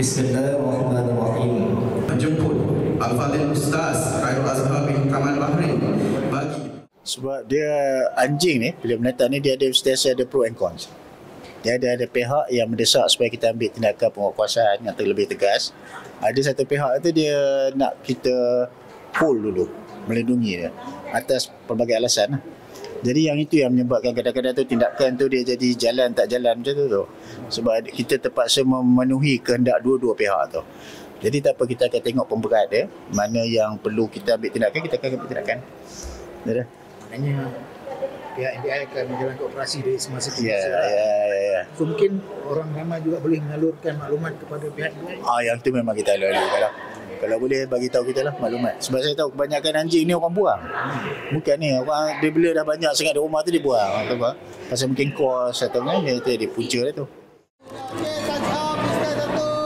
Bismillahirrahmanirrahim. menjemput Al-Fadhil Ustaz Khairul Azhar bin Kamal Bahrain bagi Sebab dia anjing ni, bila menetap ni dia ada sentiasa ada pro and cons. Dia ada ada pihak yang mendesak supaya kita ambil tindakan penguatkuasaan yang lebih tegas. Ada satu pihak tu dia nak kita pull dulu, melindungi dia atas pelbagai alasan lah. Jadi yang itu yang menyebabkan kadang-kadang tu tindakan tu dia jadi jalan tak jalan macam tu tu. Sebab kita terpaksa memenuhi kehendak dua-dua pihak tu. Jadi tak apa kita akan tengok pemberat dia, mana yang perlu kita ambil tindakan, kita akan ambil tindakan. Dah dah. Maknanya pihak NBI akan menjalankan operasi dari semasa ke Ya, masa. ya, ya, ya. So mungkin orang ramai juga boleh menyalurkan maklumat kepada pihak NBI. Ah yang tu memang kita lalu kalau kalau boleh bagi tahu kita lah maklumat. Sebab saya tahu kebanyakan anjing ni orang buang. Bukan ni orang dia bila dah banyak sangat di rumah tu dia buang. Tahu apa? Pasal mungkin kos atau kan dia, dia, punca dia tu. Okey, touch up.